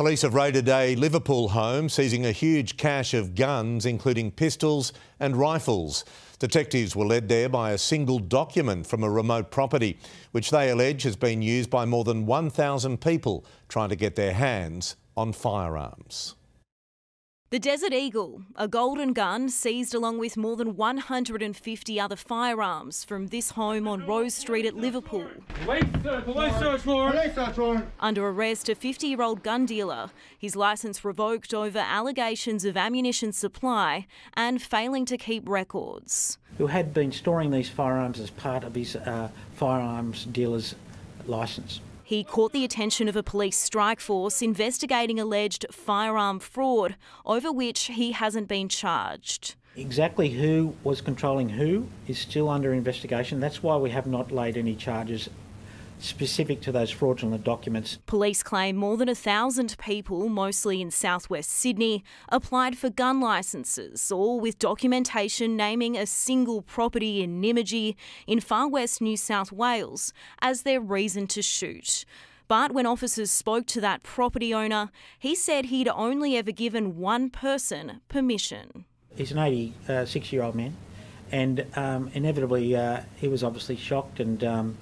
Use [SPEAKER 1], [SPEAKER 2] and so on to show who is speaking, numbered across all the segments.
[SPEAKER 1] Police have raided a Liverpool home, seizing a huge cache of guns, including pistols and rifles. Detectives were led there by a single document from a remote property, which they allege has been used by more than 1,000 people trying to get their hands on firearms.
[SPEAKER 2] The Desert Eagle, a golden gun seized along with more than 150 other firearms from this home on Rose Street at Liverpool.
[SPEAKER 3] Police, police search warrant. Police search warrant.
[SPEAKER 2] Under arrest, a 50 year old gun dealer, his licence revoked over allegations of ammunition supply and failing to keep records.
[SPEAKER 4] Who had been storing these firearms as part of his uh, firearms dealer's licence.
[SPEAKER 2] He caught the attention of a police strike force investigating alleged firearm fraud, over which he hasn't been charged.
[SPEAKER 4] Exactly who was controlling who is still under investigation. That's why we have not laid any charges specific to those fraudulent documents.
[SPEAKER 2] Police claim more than a thousand people, mostly in southwest Sydney, applied for gun licences, all with documentation naming a single property in Nymagee in far west New South Wales as their reason to shoot. But when officers spoke to that property owner, he said he'd only ever given one person permission.
[SPEAKER 4] He's an 86 year old man, and um, inevitably uh, he was obviously shocked and um,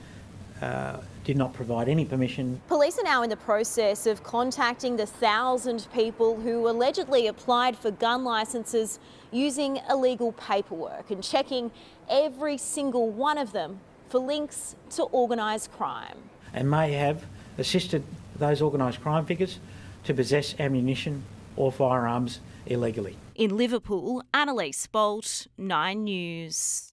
[SPEAKER 4] uh, did not provide any permission.
[SPEAKER 2] Police are now in the process of contacting the thousand people who allegedly applied for gun licences using illegal paperwork and checking every single one of them for links to organised crime.
[SPEAKER 4] And may have assisted those organised crime figures to possess ammunition or firearms illegally.
[SPEAKER 2] In Liverpool, Annalise Bolt, 9 News.